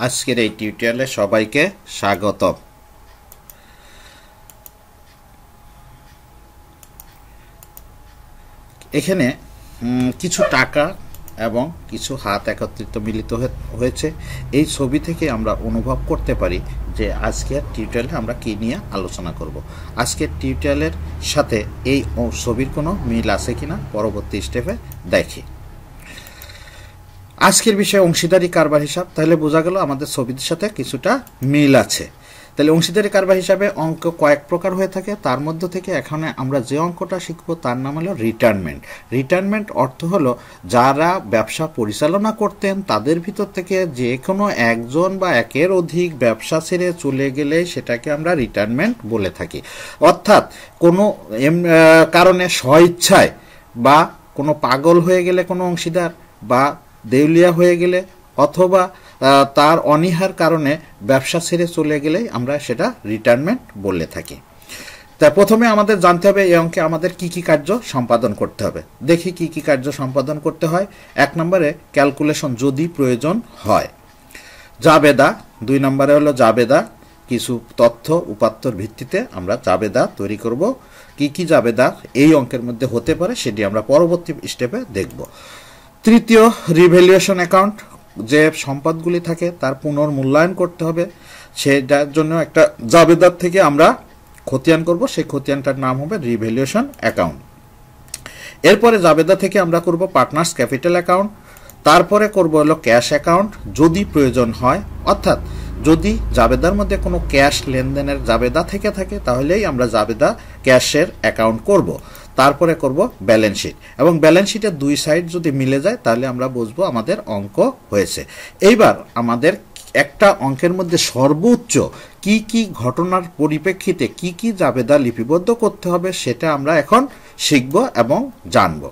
আজকের এই টিউটোরিয়ালে সবাইকে স্বাগত এখানে কিছু টাকা এবং কিছু হাত একত্রিত মিলিত হয়ে- হয়েছে। এই ছবি থেকে আমরা অনুভব করতে পারি যে আজকের টিউটোরিয়ালে আমরা কী নিয়ে আলোচনা করব। আজকের টিউটোরিয়ালের সাথে এই ছবির কোনো মিল আছে কিনা? পরবর্তী স্টেপে দেখি। আজকের বিষয়ে অংশীদারি কারবার হিসাব, তাহলে বোঝা গেল আমাদের ছবির সাথে কিছুটা মিল আছে। তাহলে অংশীদারি কারবার হিসাবে অঙ্ক কয়েক প্রকার হয়ে থাকে। তার মধ্য থেকে এখানে আমরা যে অঙ্কটা শিখব, তার নাম হলো রিটার্নমেন্ট রিটার্নমেন্ট অর্থ হলো যারা ব্যবসা পরিচালনা করতেন, তাদের ভিতর থেকে যে কোনো একজন বা একের অধিক ব্যবসা ছেড়ে চলে গেলে সেটাকে আমরা রিটার্নমেন্ট বলে থাকি। অর্থাৎ কোনো কারণে স্বইচ্ছায় বা কোনো পাগল হয়ে গেলে কোনো অংশীদার বা দেউলিয়া হয়ে গেলে অথবা তার অনীহার কারণে ব্যবসা ছেড়ে চলে গেলেই আমরা সেটা রিটায়ারমেন্ট বলে থাকি। তা প্রথমে আমাদের জানতে হবে এই অঙ্কে আমাদের কি কি কার্য সম্পাদন করতে হবে। দেখি কি কি কার্য সম্পাদন করতে হয়। এক নম্বরে ক্যালকুলেশন যদি প্রয়োজন হয়। জাবেদা, দুই নম্বরে হলো জাবেদা, কিছু তথ্য উপাত্তর ভিত্তিতে আমরা জাবেদা তৈরি করব। কি কি জাবেদা এই অঙ্কের মধ্যে হতে পারে সেটি আমরা পরবর্তী স্টেপে দেখব। তৃতীয় রিভ্যালুয়েশন অ্যাকাউন্ট, যে সম্পদগুলি থাকে তার পুনর্মূল্যায়ন করতে হবে। সেটার জন্য একটা জাবেদার থেকে আমরা খতিয়ান করব। সেই খতিয়ানটার নাম হবে রিভ্যালুয়েশন অ্যাকাউন্ট। এরপরে জাবেদা থেকে আমরা করব পার্টনার্স ক্যাপিটাল অ্যাকাউন্ট। তারপরে করব হলো ক্যাশ অ্যাকাউন্ট, যদি প্রয়োজন হয়। অর্থাৎ যদি জাবেদার মধ্যে কোনো ক্যাশ লেনদেনের জাবেদা থেকে থাকে, তাহলেই আমরা জাবেদা ক্যাশের অ্যাকাউন্ট করব। তারপরে করব ব্যালেন্স শিট এবং ব্যালেন্স শিটের দুই সাইড যদি মিলে যায়, তাহলে আমরা বুঝব আমাদের অঙ্ক হয়েছে। এইবার আমাদের একটা অঙ্কের মধ্যে সর্বোচ্চ কি কি ঘটনার পরিপ্রেক্ষিতে কি কি জাবেদা লিপিবদ্ধ করতে হবে, সেটা আমরা এখন শিখব এবং জানব।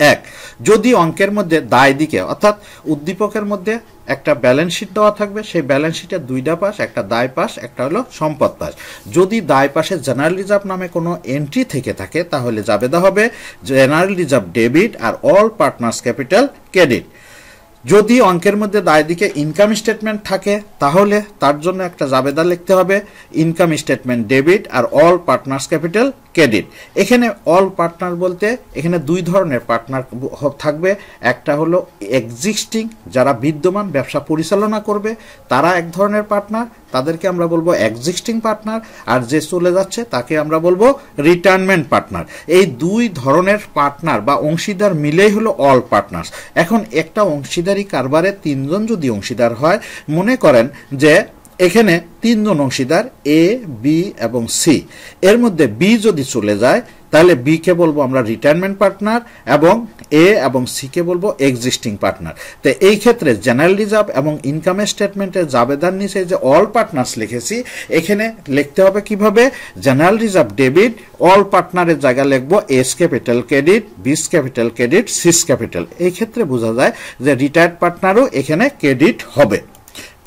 এক, যদি অঙ্কের মধ্যে দায় দিকে, অর্থাৎ উদ্দীপকের মধ্যে একটা ব্যালেন্স শিট দেওয়া থাকবে, সেই ব্যালেন্স শিটের দুইটা পাশ, একটা দায় পাশ, একটা হলো সম্পদ পাশ। যদি দায় পাশে জেনারেল রিজার্ভ নামে কোনো এন্ট্রি থেকে থাকে, তাহলে জাবেদা হবে জেনারেল রিজার্ভ ডেবিট আর অল পার্টনার্স ক্যাপিটাল ক্রেডিট যদি অঙ্কের মধ্যে দায় দিকে ইনকাম স্টেটমেন্ট থাকে, তাহলে তার জন্য একটা জাবেদা লিখতে হবে ইনকাম স্টেটমেন্ট ডেবিট আর অল পার্টনার্স ক্যাপিটাল ক্রেডিট। এখানে অল পার্টনার বলতে এখানে দুই ধরনের পার্টনার থাকবে। একটা হলো এক্সিস্টিং যারা বিদ্যমান ব্যবসা পরিচালনা করবে, তারা এক ধরনের পার্টনার তাদেরকে আমরা বলব এক্সিস্টিং পার্টনার আর যে চলে যাচ্ছে তাকে আমরা বলব রিটায়ারমেন্ট পার্টনার এই দুই ধরনের পার্টনার বা অংশীদার মিলেই হলো অল পার্টনার্স এখন একটা অংশীদারি কারবারে তিনজন যদি অংশীদার হয়, মনে করেন যে এখানে তিনজন অংশীদার এ বি এবং সি এর মধ্যে বি যদি চলে যায়, তাহলে বি কে বলব আমরা রিটায়ারমেন্ট পার্টনার এবং এ এবং সি কে বলব এক্সিস্টিং পার্টনার তো এই ক্ষেত্রে জেনারেল রিজার্ভ এবং ইনকাম স্টেটমেন্টের জাবেদার নিচে যে অল পার্টনার্স লিখেছি, এখানে লিখতে হবে কীভাবে? জেনারেল রিজার্ভ ডেবিট অল পার্টনারের জায়গায় লিখব A's capital credit B's capital credit C's capital এই ক্ষেত্রে বোঝা যায় যে রিটায়ার্ড পার্টনারও এখানে ক্রেডিট হবে।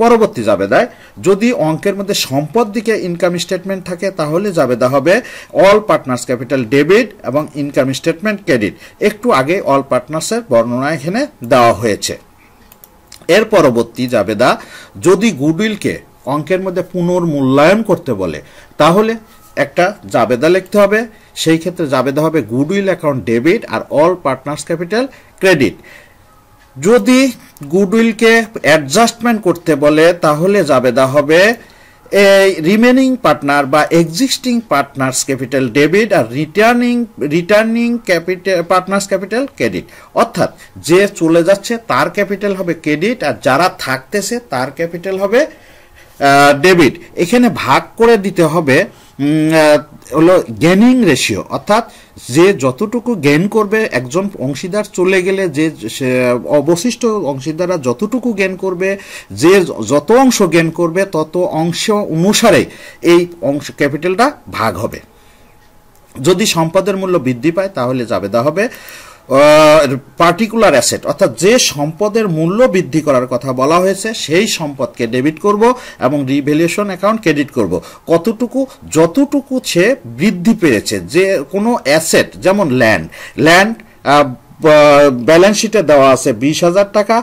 পরবর্তী জাবেদায় যদি অঙ্কের মধ্যে সম্পদ দিকে ইনকাম স্টেটমেন্ট থাকে, তাহলে জাবেদা হবে অল পার্টনার্স ক্যাপিটাল ডেবিট এবং ইনকাম স্টেটমেন্ট ক্রেডিট একটু আগে অল পার্টনার্সের বর্ণনা এখানে দেওয়া হয়েছে। এর পরবর্তী জাবেদা, যদি গুডউইলকে অঙ্কের মধ্যে পুনর্মূল্যায়ন করতে বলে, তাহলে একটা জাবেদা লিখতে হবে। সেই ক্ষেত্রে জাবেদা হবে গুডউইল অ্যাকাউন্ট ডেবিট আর অল পার্টনার্স ক্যাপিটাল ক্রেডিট যদি গুডউইলকে অ্যাডজাস্টমেন্ট করতে বলে, তাহলে জাবেদা হবে এই রিমেনিং পার্টনার বা এক্সিস্টিং পার্টনার্স ক্যাপিটাল ডেবিট আর retiring retiring capital, partners capital credit. অর্থাৎ যে চলে যাচ্ছে তার ক্যাপিটাল হবে ক্রেডিট আর যারা থাকতেছে তার ক্যাপিটাল হবে ডেবিট। এখানে ভাগ করে দিতে হবে হলো গেনিং রেশিও অর্থাৎ যে যতটুকু গেন করবে একজন অংশীদার চলে গেলে যে অবশিষ্ট অংশীদাররা যতটুকু গেন করবে, যে যত অংশ গেন করবে, তত অংশ অনুসারে এই অংশ ক্যাপিটালটা ভাগ হবে। যদি সম্পদের মূল্য বৃদ্ধি পায়, তাহলে জাবেদা হবে। পার্টিকুলার অ্যাসেট অর্থাৎ যে সম্পদের মূল্য বৃদ্ধি করার কথা বলা হয়েছে, সেই সম্পদকে ডেবিট করব এবং রিভ্যালুয়েশন অ্যাকাউন্ট ক্রেডিট করব। কতটুকু, যতটুকু সে বৃদ্ধি পেয়েছে, যে কোনো অ্যাসেট যেমন ল্যান্ড ল্যান্ড ব্যালেন্স শিটে দেওয়া আছে বিশ হাজার টাকা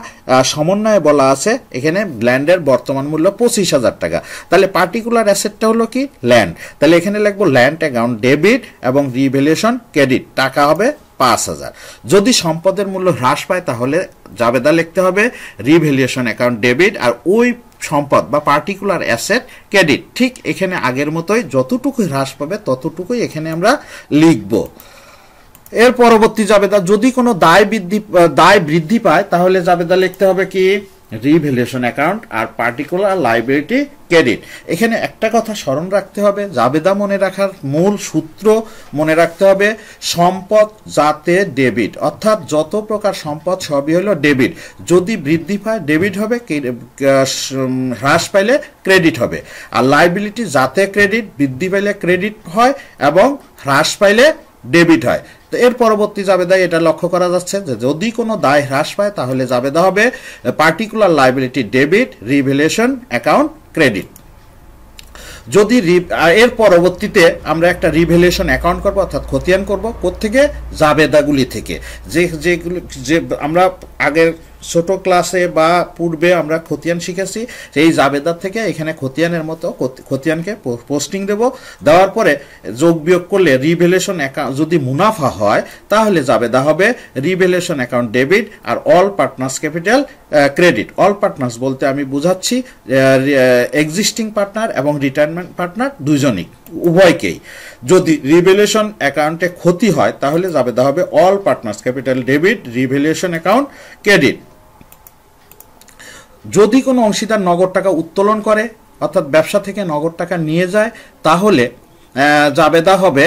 সমন্বয়ে বলা আছে, এখানে ল্যান্ডের বর্তমান মূল্য পঁচিশ হাজার টাকা। তাহলে পার্টিকুলার অ্যাসেটটা হলো কি? ল্যান্ড তাহলে এখানে লিখব ল্যান্ড অ্যাকাউন্ট ডেবিট এবং রিভ্যালুয়েশন ক্রেডিট টাকা হবে পাঁচ হাজার। যদি সম্পদের মূল্য হ্রাস পায়, তাহলে জাবেদা লিখতে হবে রিভ্যালুয়েশন অ্যাকাউন্ট ডেবিট আর ওই সম্পদ বা পার্টিকুলার অ্যাসেট ক্রেডিট। ঠিক এখানে আগের মতোই যতটুকুই হ্রাস পাবে, ততটুকুই এখানে আমরা লিখব। এর পরবর্তী জাবেদা, যদি কোনো দায় বৃদ্ধি দায় বৃদ্ধি পায়, তাহলে জাবেদা লিখতে হবে কি? রিভ্যালুয়েশন অ্যাকাউন্ট আর পার্টিকুলার লাইবিলিটি ক্রেডিট এখানে একটা কথা স্মরণ রাখতে হবে, জাবেদা মনে রাখার মূল সূত্র মনে রাখতে হবে, সম্পদ যাতে ডেবিট অর্থাৎ যত প্রকার সম্পদ সবই হলো ডেবিট যদি বৃদ্ধি পায় ডেবিট হবে হ্রাস পাইলে ক্রেডিট হবে। আর লাইবিলিটি যাতে ক্রেডিট বৃদ্ধি পাইলে ক্রেডিট হয় এবং হ্রাস পাইলে ডেবিট হয়। তো এর পরবর্তী জাবেদায় এটা লক্ষ্য করা যাচ্ছে যে যদি কোনো দায় হ্রাস পায়, তাহলে জাবেদা হবে particular liability debit revaluation account credit যদি এর পরবর্তীতে আমরা একটা রিভেলেশন অ্যাকাউন্ট করব, অর্থাৎ খতিয়ান করব কোথেকে জাবেদাগুলি থেকে। যে, যেগুলি, যে, আমরা আগের ছোট ক্লাসে বা পূর্বে আমরা খতিয়ান শিখেছি, সেই জাবেদার থেকে এখানে খতিয়ানের মতো খতিয়ানকে পোস্টিং দেব। দেওয়ার পরে যোগ বিয়োগ করলে রিভেলেশন অ্যাকাউন্ট যদি মুনাফা হয়, তাহলে জাবেদা হবে রিভেলেশন অ্যাকাউন্ট ডেবিট আর all partners capital credit all partners বলতে আমি বুঝাচ্ছি এক্সিস্টিং পার্টনার এবং রিটায়ারমেন্ট পার্টনার দুজনই উভয়কেই। যদি রিভেলেশন অ্যাকাউন্টে ক্ষতি হয়, তাহলে জাবেদা হবে all partners capital debit revaluation account credit যদি কোনো অংশীদার নগদ টাকা উত্তোলন করে, অর্থাৎ ব্যবসা থেকে নগদ টাকা নিয়ে যায়, তাহলে জাবেদা হবে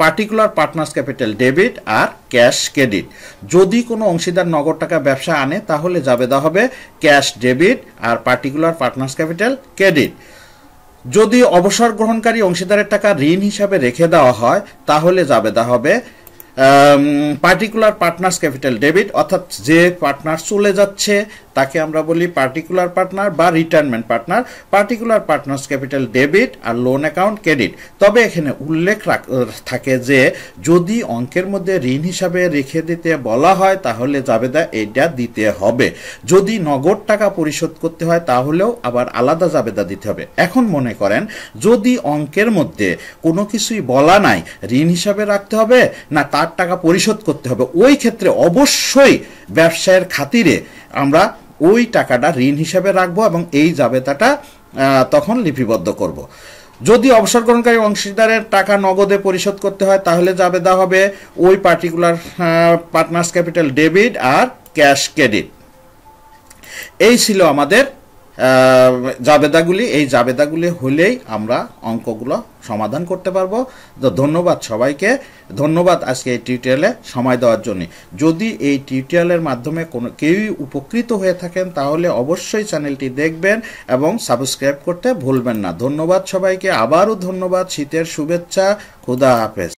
পার্টিকুলার পার্টনার্স ক্যাপিটাল ডেবিট আর ক্যাশ ক্রেডিট যদি কোনো অংশীদার নগদ টাকা ব্যবসা আনে, তাহলে জাবেদা হবে ক্যাশ ডেবিট আর পার্টিকুলার পার্টনার্স ক্যাপিটাল ক্রেডিট যদি অবসর গ্রহণকারী অংশীদারের টাকা ঋণ হিসাবে রেখে দেওয়া হয়, তাহলে জাবেদা হবে পার্টিকুলার পার্টনার্স ক্যাপিটাল ডেবিট অর্থাৎ যে পার্টনার চলে যাচ্ছে তাকে আমরা বলি পার্টিকুলার পার্টনার বা retirement partner particular partners capital debit আর লোন অ্যাকাউন্ট ক্রেডিট তবে এখানে উল্লেখ থাকে যে, যদি অঙ্কের মধ্যে ঋণ হিসাবে রেখে দিতে বলা হয়, তাহলে জাবেদা এটা দিতে হবে। যদি নগদ টাকা পরিশোধ করতে হয়, তাহলেও আবার আলাদা জাবেদা দিতে হবে। এখন মনে করেন, যদি অঙ্কের মধ্যে কোনো কিছুই বলা নাই, ঋণ হিসাবে রাখতে হবে, না তার টাকা পরিশোধ করতে হবে, ওই ক্ষেত্রে অবশ্যই ব্যবসায়ের খাতিরে আমরা ওই টাকাটা ঋণ হিসাবে রাখব এবং এই জাবেদাটা আহ, তখন লিপিবদ্ধ করব। যদি অবসর গ্রহণকারী অংশীদারের টাকা নগদে পরিশোধ করতে হয় তাহলে জাবেদা হবে ওই পার্টিকুলার পার্টনার্স ক্যাপিটাল ডেবিট আর ক্যাশ ক্রেডিট এই ছিল আমাদের জাবেদাগুলি, এই জাবেদাগুলি হলেই আমরা অঙ্কগুলো সমাধান করতে পারব। তো ধন্যবাদ সবাইকে। ধন্যবাদ আজকে এই টিউটোরিয়ালে সময় দেওয়ার জন্য। যদি এই টিউটোরিয়ালের মাধ্যমে কোনো কেউই উপকৃত হয়ে থাকেন, তাহলে অবশ্যই চ্যানেলটি দেখবেন এবং সাবস্ক্রাইব করতে ভুলবেন না। ধন্যবাদ সবাইকে। আবারও ধন্যবাদ। শীতের শুভেচ্ছা। খুদা হাফেজ।